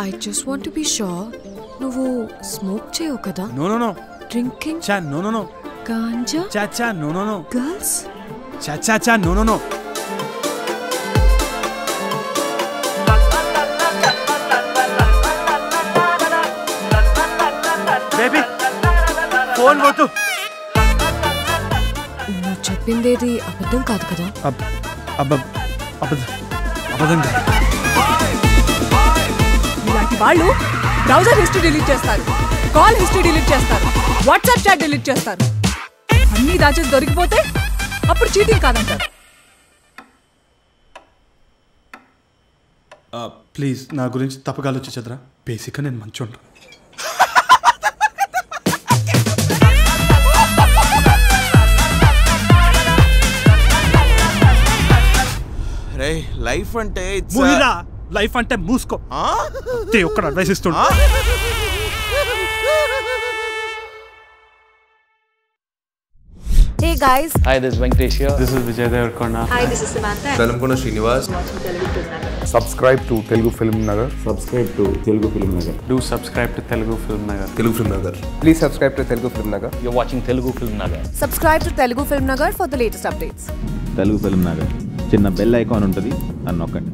I just want be sure నువ్వు smoke చేయవు కదా? నో నో నో డ్రింకింగ్ చా నో నో నో గాంజా చా చా నో నో నో గర్ల్స్ చా చా చా no no no baby phone నువ్వు చెప్పిందేది అబద్ధం కాదు కదా? అబ్ అబ్బ అబద్ధం అబద్ధం కాదు. వాళ్ళు బ్రౌజర్ హిస్టరీ డిలీట్ చేస్తారు కాల్ హిస్టరీ డిలీట్ చేస్తారు వాట్సాప్ చాట్ డిలీట్ చేస్తారు. అన్ని దాచేసి దొరికిపోతే అప్పుడు చీటింగ్ కాదంటారు. ప్లీజ్ నా గురించి తప్పగా ఆలోచించదురా బేసిక్గా నేను మంచి ఉంటాను రే లైఫ్ అంటే లైఫ్ అంటే మూసుకో ఒక్కడ అడ్వైస్ ఇస్తుంటా ఆ? Hey guys, Hi, this is Venkatesh here. This is Vijay Deverakonda Velankonda Srinivas subscribe to Telugu Film Nagar. Subscribe to Telugu film Nagar do subscribe to Telugu film Nagar Telugu film Nagar Please subscribe to Telugu Film Nagar. You're watching Telugu Film Nagar. subscribe to Telugu Film Nagar for the latest updates. Telugu film Nagar చిన్న bell icon ఉంటుంది అని నొక్కండి